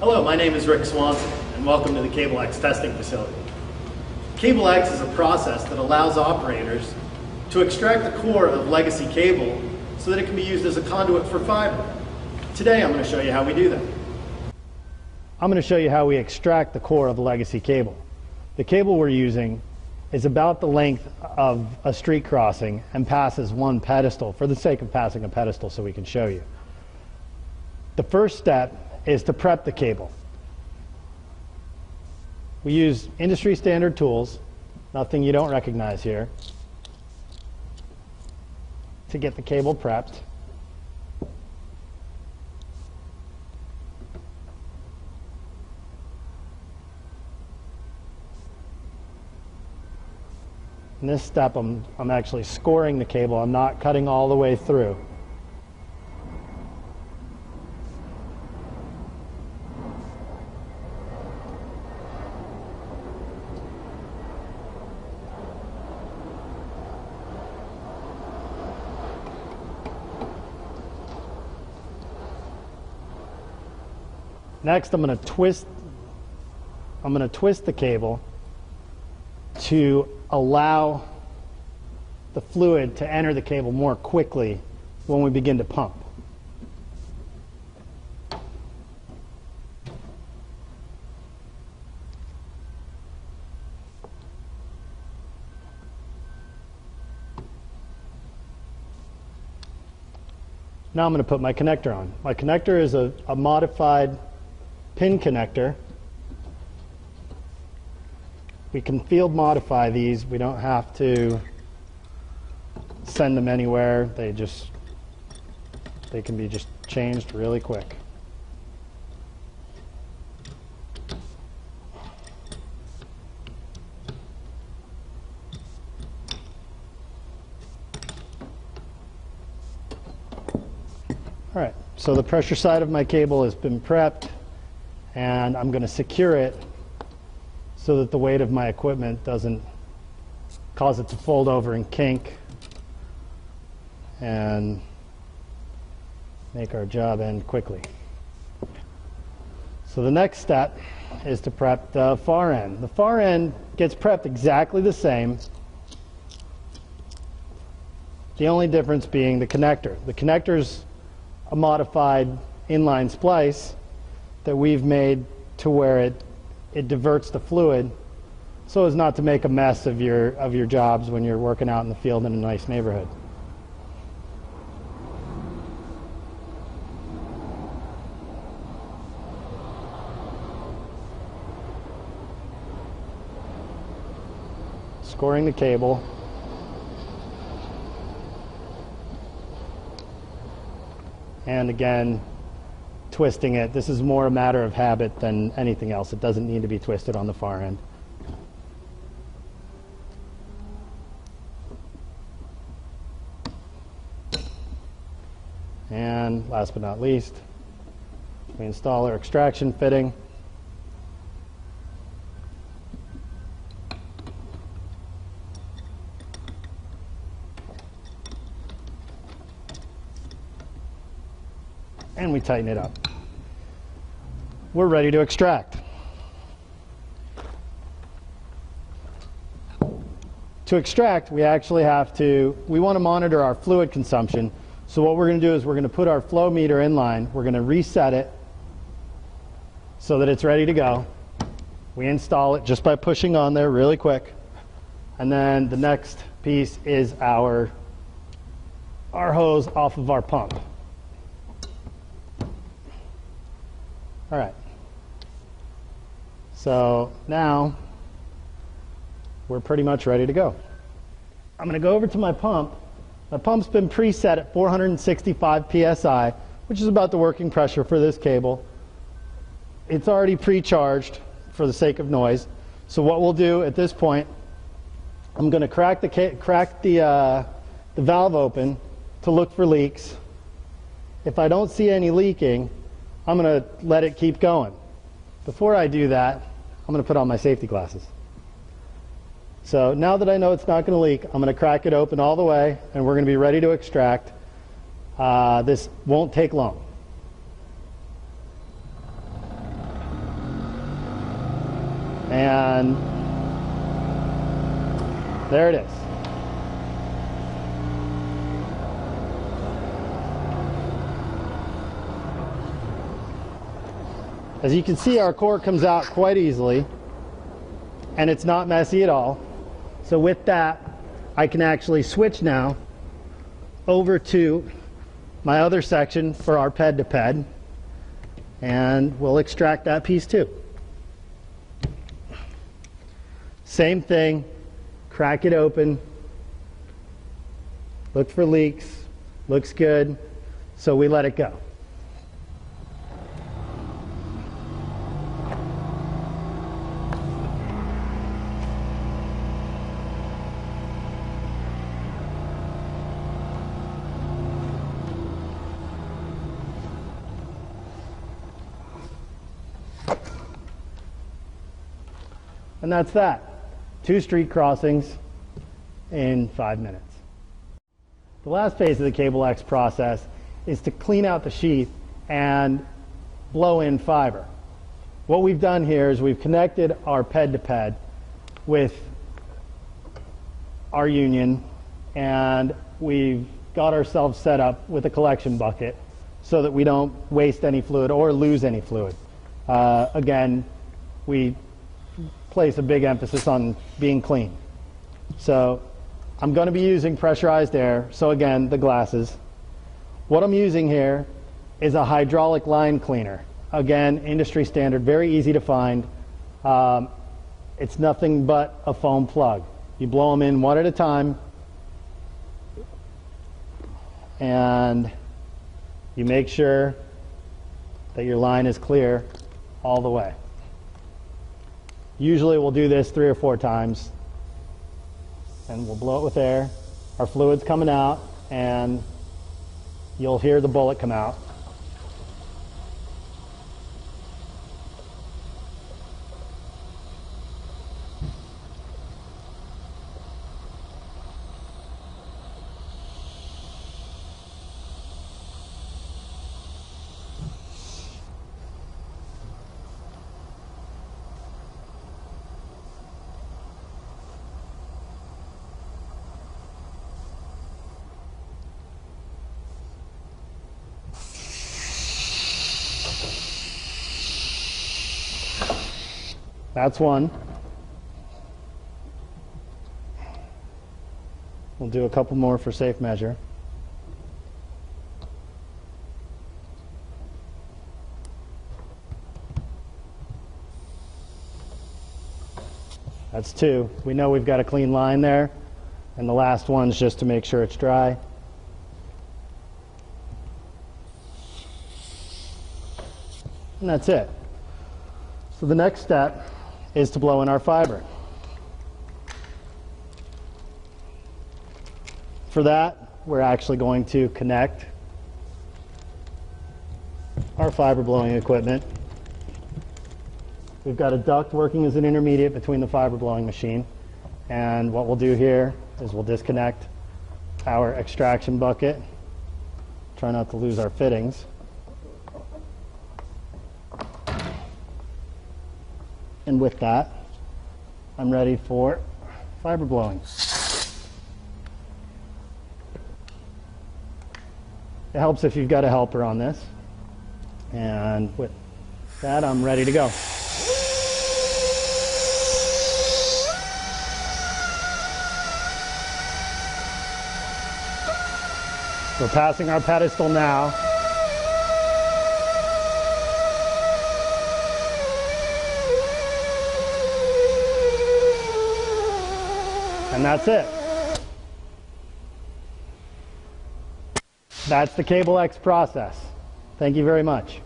Hello, my name is Rick Swanson, and welcome to the Kabel-X testing facility. Kabel-X is a process that allows operators to extract the core of legacy cable so that it can be used as a conduit for fiber. Today I'm going to show you how we do that. I'm going to show you how we extract the core of legacy cable. The cable we're using is about the length of a street crossing and passes one pedestal for the sake of passing a pedestal so we can show you. The first step is to prep the cable. We use industry standard tools, nothing you don't recognize here, to get the cable prepped. In this step, I'm, I'm actually scoring the cable. I'm not cutting all the way through. Next, I'm going to twist I'm going to twist the cable to allow the fluid to enter the cable more quickly when we begin to pump. Now I'm going to put my connector on. My connector is a, a modified pin connector we can field modify these. We don't have to send them anywhere. They just they can be just changed really quick. All right, so the pressure side of my cable has been prepped and I'm going to secure it so that the weight of my equipment doesn't cause it to fold over and kink and make our job end quickly. So the next step is to prep the far end. The far end gets prepped exactly the same. The only difference being the connector. The connector's a modified inline splice that we've made to where it it diverts the fluid so as not to make a mess of your, of your jobs when you're working out in the field in a nice neighborhood. Scoring the cable. And again, twisting it. This is more a matter of habit than anything else. It doesn't need to be twisted on the far end. And last but not least, we install our extraction fitting. and we tighten it up. We're ready to extract. To extract, we actually have to, we want to monitor our fluid consumption. So what we're going to do is we're going to put our flow meter in line. We're going to reset it so that it's ready to go. We install it just by pushing on there really quick. And then the next piece is our, our hose off of our pump. All right. So now we're pretty much ready to go. I'm going to go over to my pump. My pump's been preset at 465 psi, which is about the working pressure for this cable. It's already pre-charged for the sake of noise. So what we'll do at this point, I'm going to crack the crack the uh, the valve open to look for leaks. If I don't see any leaking, I'm going to let it keep going. Before I do that, I'm going to put on my safety glasses. So now that I know it's not going to leak, I'm going to crack it open all the way, and we're going to be ready to extract. Uh, this won't take long. And there it is. As you can see, our core comes out quite easily and it's not messy at all. So with that, I can actually switch now over to my other section for our ped to ped and we'll extract that piece too. Same thing, crack it open, look for leaks, looks good, so we let it go. And that's that. Two street crossings in five minutes. The last phase of the Kabel-X process is to clean out the sheath and blow in fiber. What we've done here is we've connected our ped to ped with our union and we've got ourselves set up with a collection bucket so that we don't waste any fluid or lose any fluid. Uh, again, we place a big emphasis on being clean. So I'm going to be using pressurized air. So again, the glasses. What I'm using here is a hydraulic line cleaner. Again, industry standard, very easy to find. Um, it's nothing but a foam plug. You blow them in one at a time and you make sure that your line is clear all the way. Usually we'll do this three or four times and we'll blow it with air. Our fluid's coming out and you'll hear the bullet come out. That's one. We'll do a couple more for safe measure. That's two. We know we've got a clean line there. And the last one's just to make sure it's dry. And that's it. So the next step is to blow in our fiber. For that, we're actually going to connect our fiber blowing equipment. We've got a duct working as an intermediate between the fiber blowing machine. And what we'll do here is we'll disconnect our extraction bucket. Try not to lose our fittings. And with that, I'm ready for fiber blowing. It helps if you've got a helper on this. And with that, I'm ready to go. We're passing our pedestal now. And that's it. That's the Kabel-X process. Thank you very much.